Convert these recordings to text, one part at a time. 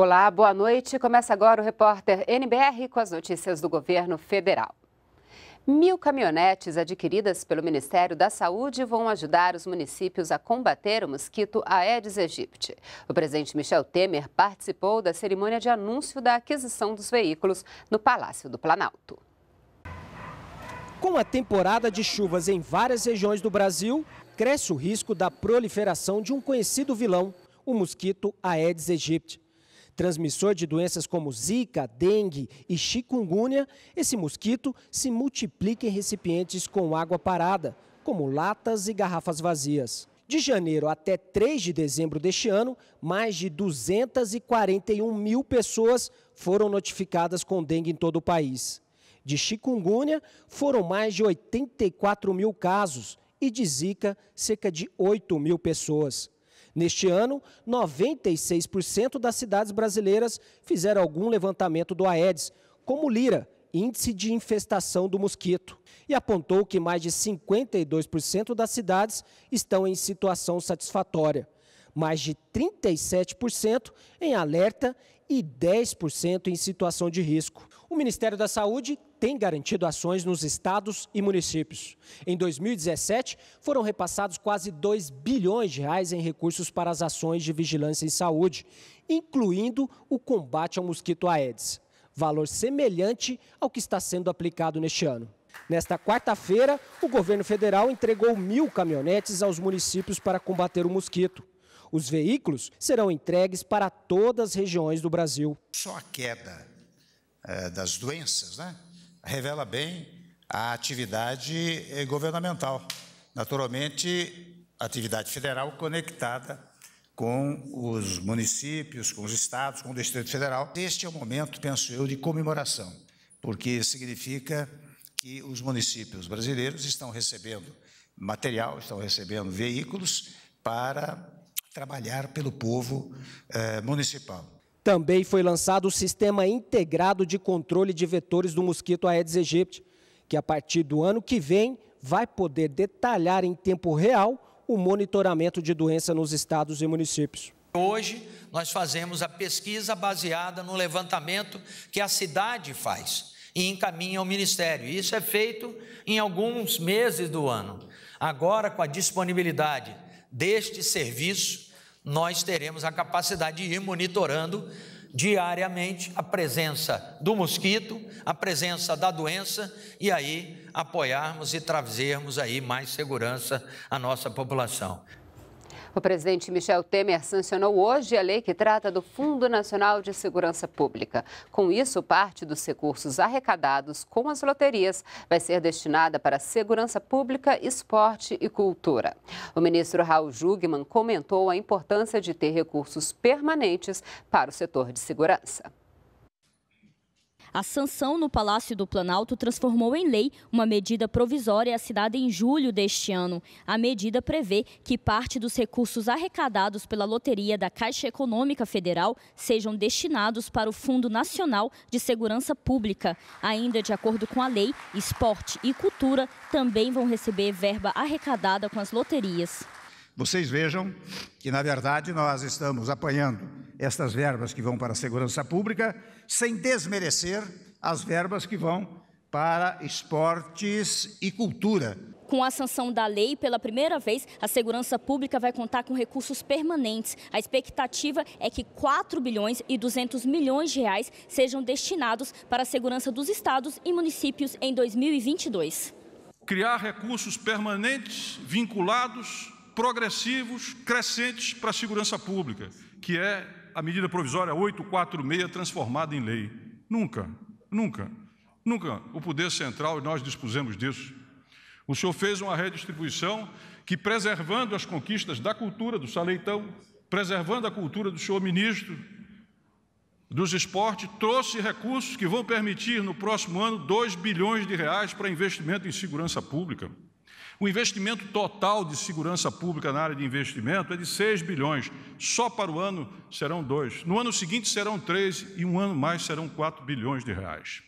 Olá, boa noite. Começa agora o repórter NBR com as notícias do governo federal. Mil caminhonetes adquiridas pelo Ministério da Saúde vão ajudar os municípios a combater o mosquito Aedes aegypti. O presidente Michel Temer participou da cerimônia de anúncio da aquisição dos veículos no Palácio do Planalto. Com a temporada de chuvas em várias regiões do Brasil, cresce o risco da proliferação de um conhecido vilão, o mosquito Aedes aegypti. Transmissor de doenças como zika, dengue e chikungunya, esse mosquito se multiplica em recipientes com água parada, como latas e garrafas vazias. De janeiro até 3 de dezembro deste ano, mais de 241 mil pessoas foram notificadas com dengue em todo o país. De chikungunya, foram mais de 84 mil casos e de zika, cerca de 8 mil pessoas. Neste ano, 96% das cidades brasileiras fizeram algum levantamento do Aedes, como Lira, índice de infestação do mosquito, e apontou que mais de 52% das cidades estão em situação satisfatória, mais de 37% em alerta e 10% em situação de risco. O Ministério da Saúde tem garantido ações nos estados e municípios. Em 2017, foram repassados quase 2 bilhões de reais em recursos para as ações de vigilância em saúde, incluindo o combate ao mosquito Aedes, valor semelhante ao que está sendo aplicado neste ano. Nesta quarta-feira, o governo federal entregou mil caminhonetes aos municípios para combater o mosquito. Os veículos serão entregues para todas as regiões do Brasil. Só a queda é, das doenças, né, revela bem a atividade eh, governamental. Naturalmente, atividade federal conectada com os municípios, com os estados, com o Distrito Federal. Este é o momento, penso eu, de comemoração, porque significa que os municípios brasileiros estão recebendo material, estão recebendo veículos para trabalhar pelo povo eh, municipal. Também foi lançado o Sistema Integrado de Controle de Vetores do Mosquito Aedes aegypti, que a partir do ano que vem vai poder detalhar em tempo real o monitoramento de doença nos estados e municípios. Hoje nós fazemos a pesquisa baseada no levantamento que a cidade faz e encaminha ao Ministério. Isso é feito em alguns meses do ano. Agora, com a disponibilidade deste serviço, nós teremos a capacidade de ir monitorando diariamente a presença do mosquito, a presença da doença e aí apoiarmos e trazermos aí mais segurança à nossa população. O presidente Michel Temer sancionou hoje a lei que trata do Fundo Nacional de Segurança Pública. Com isso, parte dos recursos arrecadados com as loterias vai ser destinada para segurança pública, esporte e cultura. O ministro Raul Jugman comentou a importância de ter recursos permanentes para o setor de segurança. A sanção no Palácio do Planalto transformou em lei uma medida provisória assinada em julho deste ano. A medida prevê que parte dos recursos arrecadados pela loteria da Caixa Econômica Federal sejam destinados para o Fundo Nacional de Segurança Pública. Ainda de acordo com a lei, esporte e cultura também vão receber verba arrecadada com as loterias. Vocês vejam que, na verdade, nós estamos apanhando estas verbas que vão para a segurança pública, sem desmerecer as verbas que vão para esportes e cultura. Com a sanção da lei, pela primeira vez, a segurança pública vai contar com recursos permanentes. A expectativa é que 4 bilhões e 200 milhões de reais sejam destinados para a segurança dos estados e municípios em 2022. Criar recursos permanentes vinculados progressivos, crescentes para a segurança pública, que é a medida provisória 846 transformada em lei. Nunca, nunca, nunca o poder central, e nós dispusemos disso. O senhor fez uma redistribuição que, preservando as conquistas da cultura do Saleitão, preservando a cultura do senhor ministro dos esportes, trouxe recursos que vão permitir no próximo ano 2 bilhões de reais para investimento em segurança pública. O investimento total de segurança pública na área de investimento é de 6 bilhões. Só para o ano serão 2. No ano seguinte serão 3 e um ano mais serão 4 bilhões de reais.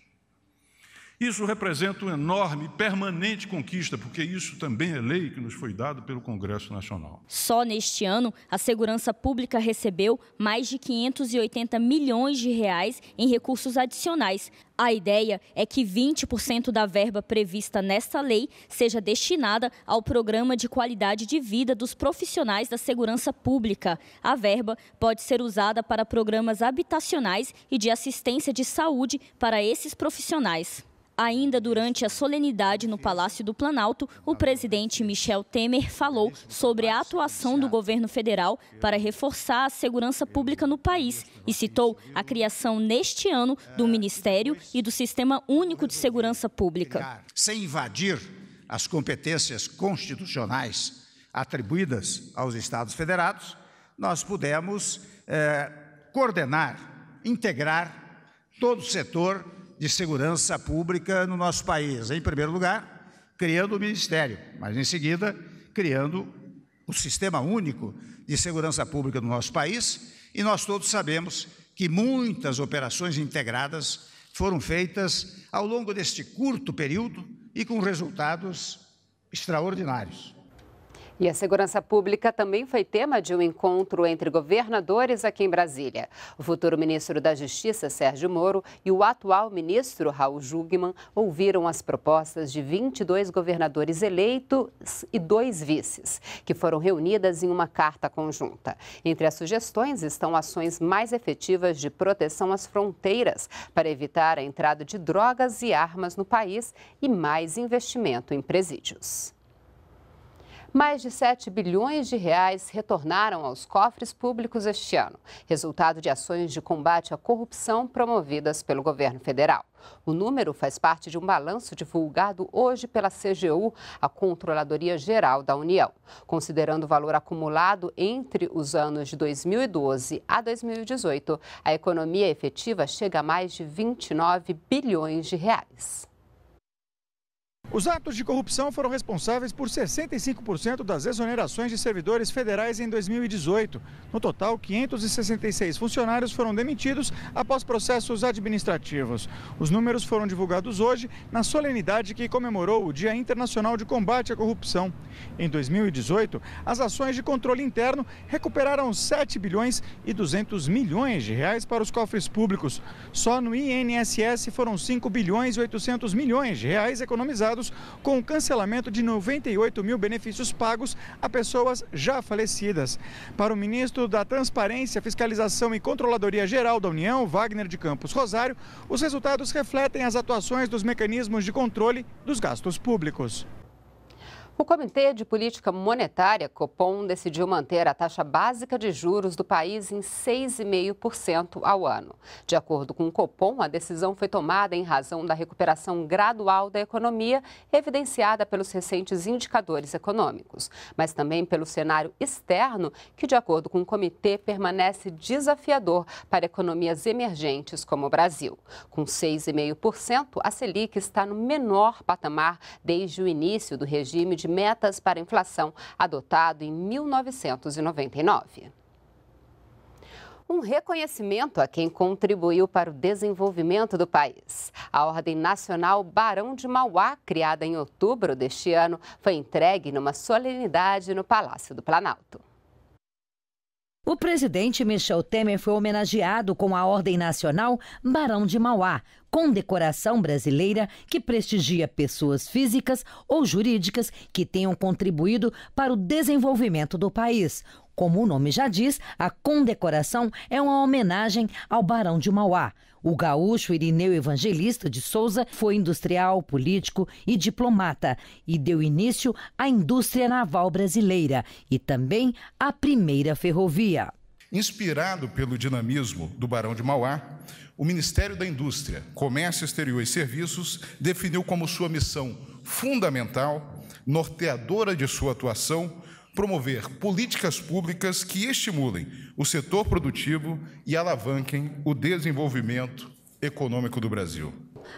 Isso representa uma enorme e permanente conquista, porque isso também é lei que nos foi dado pelo Congresso Nacional. Só neste ano, a segurança pública recebeu mais de 580 milhões de reais em recursos adicionais. A ideia é que 20% da verba prevista nesta lei seja destinada ao programa de qualidade de vida dos profissionais da segurança pública. A verba pode ser usada para programas habitacionais e de assistência de saúde para esses profissionais. Ainda durante a solenidade no Palácio do Planalto, o presidente Michel Temer falou sobre a atuação do governo federal para reforçar a segurança pública no país e citou a criação neste ano do Ministério e do Sistema Único de Segurança Pública. Sem invadir as competências constitucionais atribuídas aos Estados Federados, nós pudemos eh, coordenar, integrar todo o setor de segurança pública no nosso país. Em primeiro lugar, criando o Ministério, mas em seguida, criando o Sistema Único de Segurança Pública no nosso país. E nós todos sabemos que muitas operações integradas foram feitas ao longo deste curto período e com resultados extraordinários. E a segurança pública também foi tema de um encontro entre governadores aqui em Brasília. O futuro ministro da Justiça, Sérgio Moro, e o atual ministro, Raul Jugman, ouviram as propostas de 22 governadores eleitos e dois vices, que foram reunidas em uma carta conjunta. Entre as sugestões estão ações mais efetivas de proteção às fronteiras para evitar a entrada de drogas e armas no país e mais investimento em presídios. Mais de 7 bilhões de reais retornaram aos cofres públicos este ano, resultado de ações de combate à corrupção promovidas pelo governo federal. O número faz parte de um balanço divulgado hoje pela CGU, a Controladoria Geral da União. Considerando o valor acumulado entre os anos de 2012 a 2018, a economia efetiva chega a mais de 29 bilhões de reais. Os atos de corrupção foram responsáveis por 65% das exonerações de servidores federais em 2018. No total, 566 funcionários foram demitidos após processos administrativos. Os números foram divulgados hoje na solenidade que comemorou o Dia Internacional de Combate à Corrupção. Em 2018, as ações de controle interno recuperaram 7 bilhões e 200 milhões de reais para os cofres públicos. Só no INSS foram 5 bilhões e 800 milhões de reais economizados com o cancelamento de 98 mil benefícios pagos a pessoas já falecidas. Para o ministro da Transparência, Fiscalização e Controladoria Geral da União, Wagner de Campos Rosário, os resultados refletem as atuações dos mecanismos de controle dos gastos públicos. O Comitê de Política Monetária, Copom, decidiu manter a taxa básica de juros do país em 6,5% ao ano. De acordo com o Copom, a decisão foi tomada em razão da recuperação gradual da economia, evidenciada pelos recentes indicadores econômicos, mas também pelo cenário externo, que, de acordo com o comitê, permanece desafiador para economias emergentes como o Brasil. Com 6,5%, a Selic está no menor patamar desde o início do regime de metas para inflação adotado em 1999 um reconhecimento a quem contribuiu para o desenvolvimento do país. A Ordem Nacional Barão de Mauá, criada em outubro deste ano, foi entregue numa solenidade no Palácio do Planalto. O presidente Michel Temer foi homenageado com a Ordem Nacional Barão de Mauá, condecoração brasileira que prestigia pessoas físicas ou jurídicas que tenham contribuído para o desenvolvimento do país. Como o nome já diz, a condecoração é uma homenagem ao Barão de Mauá. O gaúcho Irineu Evangelista de Souza foi industrial, político e diplomata e deu início à indústria naval brasileira e também à primeira ferrovia. Inspirado pelo dinamismo do Barão de Mauá, o Ministério da Indústria, Comércio Exterior e Serviços definiu como sua missão fundamental, norteadora de sua atuação, promover políticas públicas que estimulem o setor produtivo e alavanquem o desenvolvimento econômico do Brasil.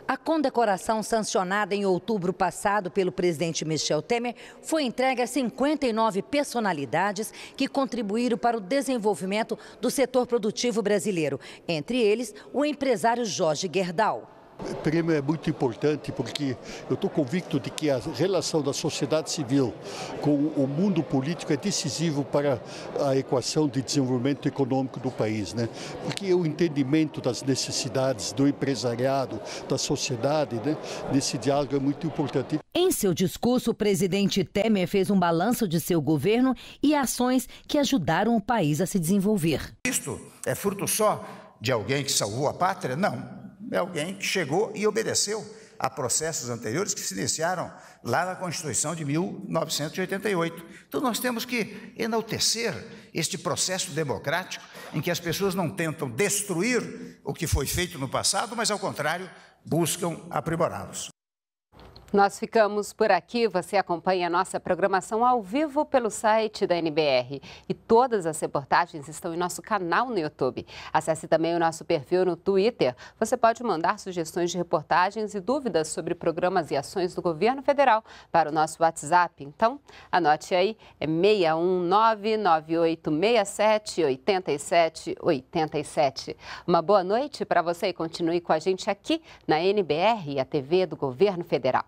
A condecoração sancionada em outubro passado pelo presidente Michel Temer foi entregue a 59 personalidades que contribuíram para o desenvolvimento do setor produtivo brasileiro, entre eles o empresário Jorge Gerdau. O prêmio é muito importante porque eu estou convicto de que a relação da sociedade civil com o mundo político é decisivo para a equação de desenvolvimento econômico do país, né? Porque o entendimento das necessidades do empresariado, da sociedade, né? Nesse diálogo é muito importante. Em seu discurso, o presidente Temer fez um balanço de seu governo e ações que ajudaram o país a se desenvolver. Isto é fruto só de alguém que salvou a pátria? Não é alguém que chegou e obedeceu a processos anteriores que se iniciaram lá na Constituição de 1988. Então, nós temos que enaltecer este processo democrático em que as pessoas não tentam destruir o que foi feito no passado, mas, ao contrário, buscam aprimorá-los. Nós ficamos por aqui. Você acompanha a nossa programação ao vivo pelo site da NBR. E todas as reportagens estão em nosso canal no YouTube. Acesse também o nosso perfil no Twitter. Você pode mandar sugestões de reportagens e dúvidas sobre programas e ações do governo federal para o nosso WhatsApp. Então, anote aí, é 61998678787. Uma boa noite para você e continue com a gente aqui na NBR, a TV do governo federal.